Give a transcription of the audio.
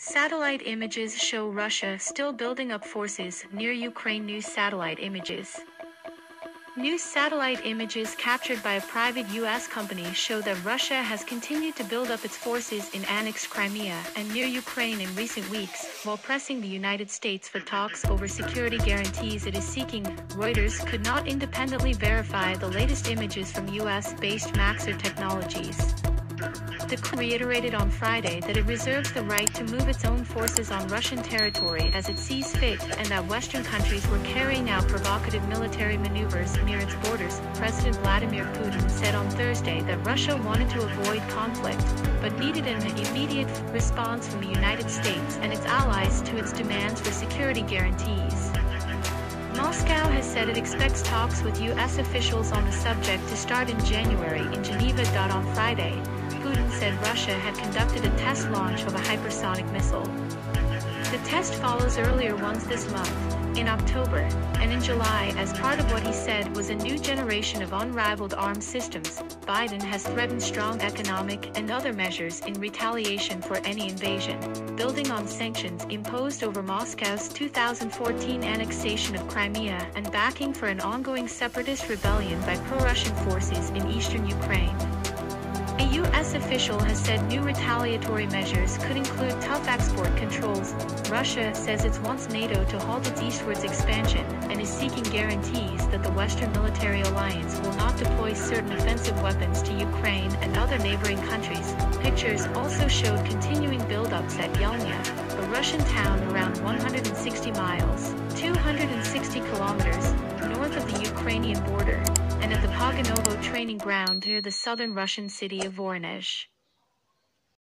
Satellite images show Russia still building up forces near Ukraine. New satellite images. New satellite images captured by a private U.S. company show that Russia has continued to build up its forces in annexed Crimea and near Ukraine in recent weeks, while pressing the United States for talks over security guarantees it is seeking. Reuters could not independently verify the latest images from U.S. based Maxar Technologies. The reiterated on Friday that it reserves the right to move its own forces on Russian territory as it sees fit and that Western countries were carrying out provocative military maneuvers near its borders. President Vladimir Putin said on Thursday that Russia wanted to avoid conflict, but needed an immediate response from the United States and its allies to its demands for security guarantees. Moscow has said it expects talks with U.S. officials on the subject to start in January in Geneva. On Friday, Said Russia had conducted a test launch of a hypersonic missile. The test follows earlier ones this month, in October, and in July as part of what he said was a new generation of unrivaled arms systems. Biden has threatened strong economic and other measures in retaliation for any invasion, building on sanctions imposed over Moscow's 2014 annexation of Crimea and backing for an ongoing separatist rebellion by pro-Russian forces in eastern Ukraine. A U.S. official has said new retaliatory measures could include tough export controls. Russia says it wants NATO to halt its eastwards expansion and is seeking guarantees that the Western military alliance will not deploy certain offensive weapons to Ukraine and other neighboring countries. Pictures also showed continuing buildups at Yelnya, a Russian town around 160 miles, 260 kilometers, training ground near the southern Russian city of Voronezh.